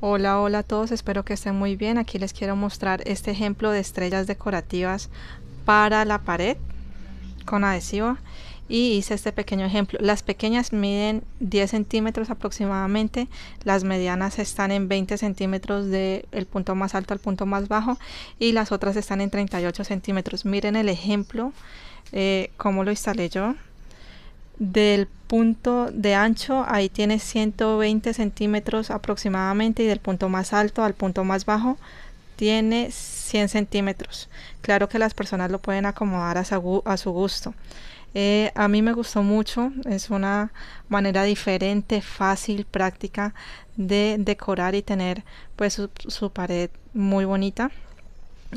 Hola, hola a todos, espero que estén muy bien. Aquí les quiero mostrar este ejemplo de estrellas decorativas para la pared con adhesivo y hice este pequeño ejemplo. Las pequeñas miden 10 centímetros aproximadamente, las medianas están en 20 centímetros del punto más alto al punto más bajo y las otras están en 38 centímetros. Miren el ejemplo, eh, cómo lo instalé yo del punto de ancho ahí tiene 120 centímetros aproximadamente y del punto más alto al punto más bajo tiene 100 centímetros. Claro que las personas lo pueden acomodar a su, gusto. Eh, a mí me gustó mucho es una manera diferente fácil práctica de decorar y tener pues su pared muy bonita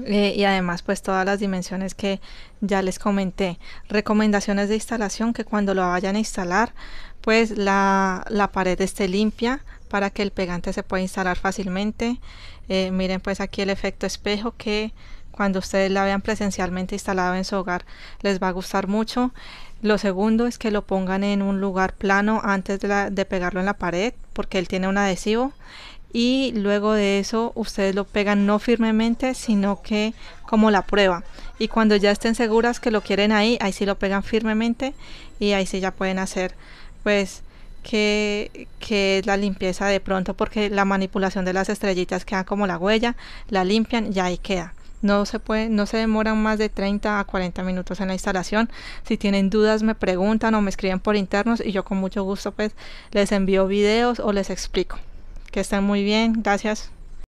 eh, y además pues todas las dimensiones que ya les comenté. Recomendaciones de instalación que cuando lo vayan a instalar pues la, la pared esté limpia para que el pegante se pueda instalar fácilmente. Eh, miren pues aquí el efecto espejo que cuando ustedes la vean presencialmente instalado en su hogar les va a gustar mucho. Lo segundo es que lo pongan en un lugar plano antes de pegarlo en la pared porque él tiene un adhesivo y luego de eso ustedes lo pegan no firmemente sino que como la prueba y cuando ya estén seguras que lo quieren ahí ahí sí lo pegan firmemente y ahí sí ya pueden hacer pues que, que la limpieza de pronto porque la manipulación de las estrellitas queda como la huella la limpian y ahí queda no se puede, no se demoran más de 30 a 40 minutos en la instalación. Si tienen dudas me preguntan o me escriben por internos y yo con mucho gusto pues les envío videos o les explico. Que estén muy bien. Gracias.